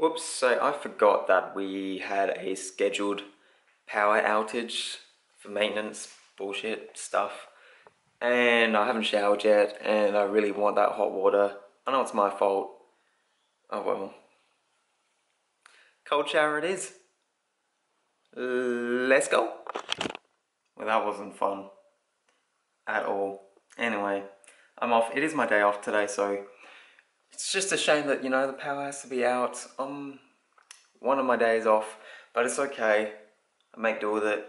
Whoops, so I forgot that we had a scheduled power outage for maintenance bullshit stuff. And I haven't showered yet, and I really want that hot water. I know it's my fault. Oh well. Cold shower it is. Let's go. Well, that wasn't fun at all. Anyway, I'm off. It is my day off today, so it's just a shame that, you know, the power has to be out on one of my days off, but it's okay. I make do with it.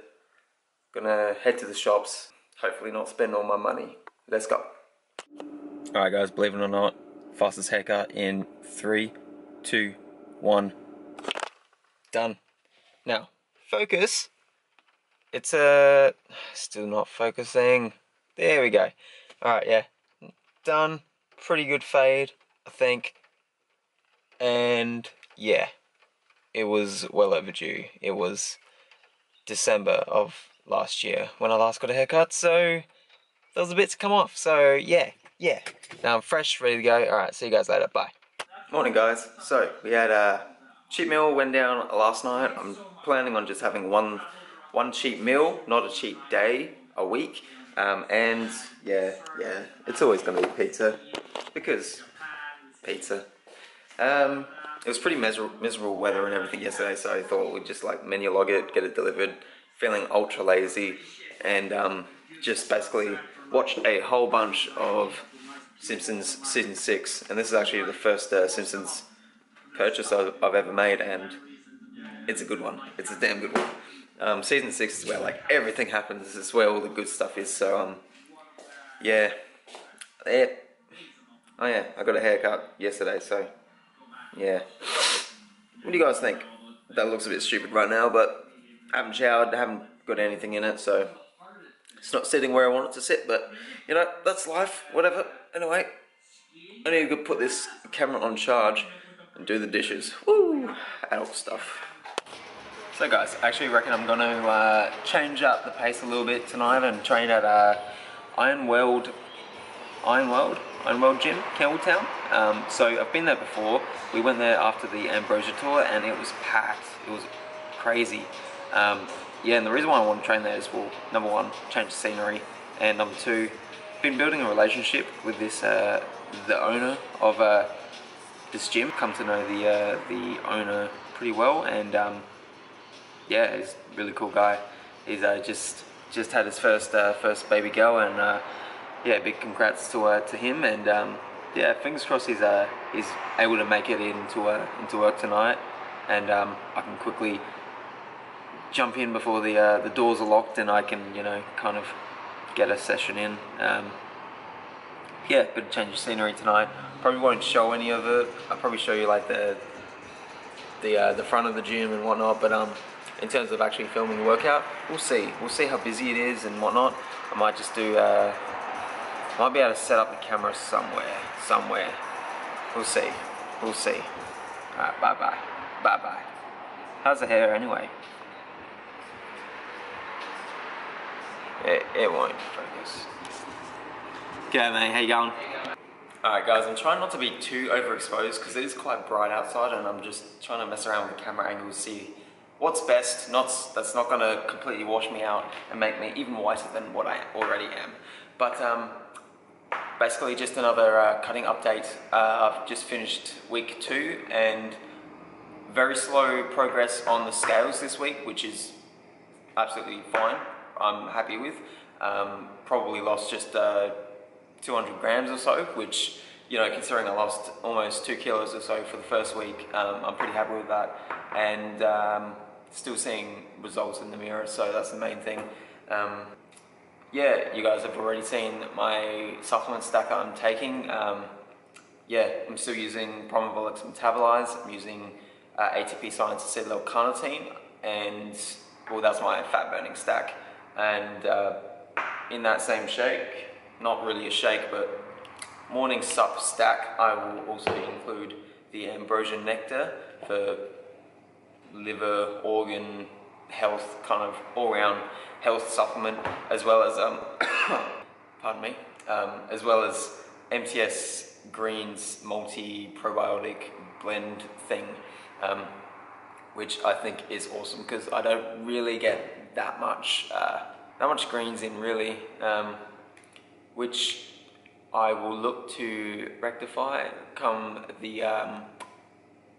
Gonna head to the shops, hopefully not spend all my money. Let's go. Alright guys, believe it or not, fastest haircut in three, two, one. Done. Now, focus. It's uh, still not focusing. There we go. Alright, yeah. Done. Pretty good fade, I think. And yeah, it was well overdue. It was December of last year when I last got a haircut, so there was a bit to come off. So yeah, yeah. Now I'm fresh, ready to go. Alright, see you guys later. Bye. Morning guys. So we had a cheap meal went down last night. I'm planning on just having one one cheap meal, not a cheap day a week. Um, and yeah, yeah, it's always going to be pizza because pizza. Um, it was pretty miser miserable weather and everything yesterday, so I thought we'd just like Menulog it, get it delivered. Feeling ultra lazy, and um, just basically watched a whole bunch of Simpsons season six, and this is actually the first uh, Simpsons purchase I've, I've ever made, and it's a good one. It's a damn good one. Um, season six is where like everything happens. It's where all the good stuff is. So um, yeah, it. Oh yeah, I got a haircut yesterday. So yeah. What do you guys think? That looks a bit stupid right now, but I haven't showered. I haven't got anything in it, so it's not sitting where I want it to sit. But you know, that's life. Whatever. Anyway, I need to put this camera on charge and do the dishes. Woo! Adult stuff. So guys, I actually reckon I'm going to uh, change up the pace a little bit tonight and train at uh, Iron World, Iron World, Iron World Gym, Campbelltown. Um, so I've been there before. We went there after the Ambrosia tour and it was packed. It was crazy. Um, yeah, and the reason why I want to train there is, well, number one, change the scenery, and number two, been building a relationship with this, uh, the owner of uh, this gym. Come to know the uh, the owner pretty well, and um, yeah, he's a really cool guy. He's uh, just just had his first uh, first baby girl, and uh, yeah, big congrats to uh, to him. And um, yeah, fingers crossed he's uh, he's able to make it into uh, into work tonight, and um, I can quickly jump in before the uh, the doors are locked, and I can you know kind of get a session in. Um, yeah, bit of change of scenery tonight. Probably won't show any of it. I'll probably show you like the the uh, the front of the gym and whatnot, but um in terms of actually filming the workout. We'll see. We'll see how busy it is and whatnot. I might just do, uh, might be able to set up the camera somewhere, somewhere. We'll see. We'll see. Alright, bye bye. Bye bye. How's the hair anyway? It, it won't focus. G'day mate, how you going? Alright guys, I'm trying not to be too overexposed because it is quite bright outside and I'm just trying to mess around with the camera angles, see what's best, not, that's not going to completely wash me out and make me even whiter than what I already am. But um, basically just another uh, cutting update. Uh, I've just finished week two and very slow progress on the scales this week, which is absolutely fine. I'm happy with. Um, probably lost just uh, 200 grams or so, which you know, considering I lost almost two kilos or so for the first week, um, I'm pretty happy with that. And um, still seeing results in the mirror, so that's the main thing. Yeah, you guys have already seen my supplement stack I'm taking. Um, yeah, I'm still using Promivolax Metabolize, I'm using uh, ATP Science Acetyl Carnitine, and well, that's my fat burning stack. And uh, in that same shake, not really a shake, but morning sup stack, I will also include the Ambrosia Nectar for liver, organ health, kind of all-round health supplement, as well as, um, pardon me, um, as well as MTS greens multi probiotic blend thing, um, which I think is awesome because I don't really get that much uh, that much greens in really, um, which I will look to rectify come the um,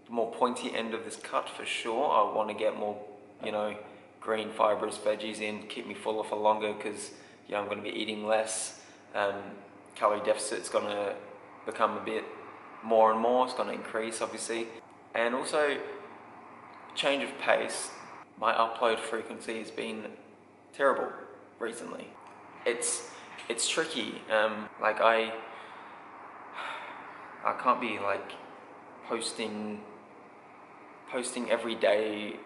more pointy end of this cut for sure. I want to get more, you know, green fibrous veggies in, keep me fuller for longer because yeah, I'm going to be eating less. Um, calorie deficit's going to become a bit more and more. It's going to increase, obviously, and also change of pace. My upload frequency has been terrible recently. It's it's tricky. Um, like I I can't be like posting posting every day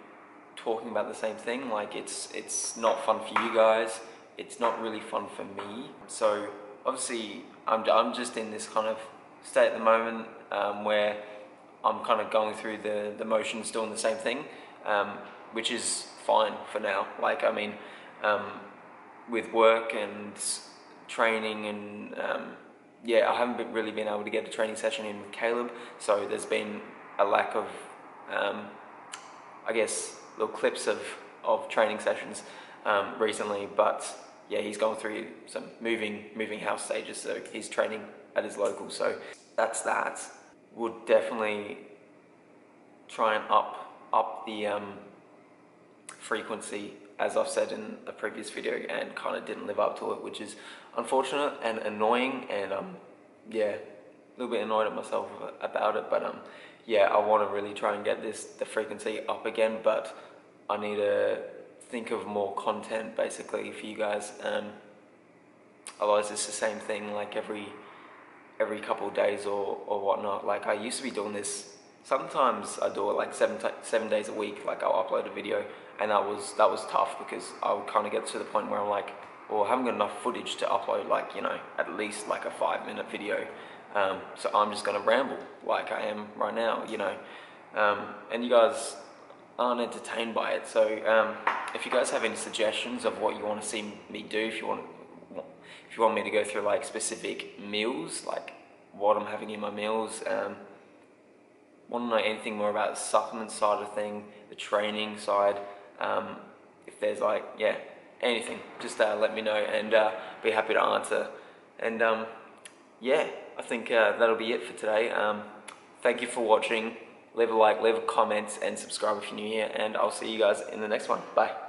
talking about the same thing like it's it's not fun for you guys. It's not really fun for me. So obviously I'm, I'm just in this kind of state at the moment um, where I'm kind of going through the, the motions doing the same thing um, which is fine for now. Like I mean um, with work and training and um, yeah I haven't really been able to get a training session in with Caleb. So there's been a lack of um, I guess, little clips of, of training sessions um, recently, but yeah, he's gone through some moving moving house stages, so he's training at his local. So that's that. Would definitely try and up up the um, frequency, as I've said in a previous video, and kind of didn't live up to it, which is unfortunate and annoying, and um, yeah, a little bit annoyed at myself about it, but um, yeah, I want to really try and get this the frequency up again, but I need to think of more content basically for you guys. Um, otherwise, it's the same thing like every every couple days or or whatnot. Like I used to be doing this. Sometimes I do it like seven seven days a week. Like I'll upload a video, and that was that was tough because I would kind of get to the point where I'm like, I haven't got enough footage to upload like you know at least like a five minute video. Um, so I'm just going to ramble like I am right now, you know. Um, and you guys aren't entertained by it. So um, if you guys have any suggestions of what you want to see me do, if you want, if you want me to go through like specific meals, like what I'm having in my meals, um, want to know anything more about the supplement side of thing, the training side, um, if there's like yeah anything, just uh, let me know and uh, be happy to answer. And um, yeah. I think uh, that'll be it for today. Um, thank you for watching. Leave a like, leave a comment, and subscribe if you're new here. And I'll see you guys in the next one. Bye.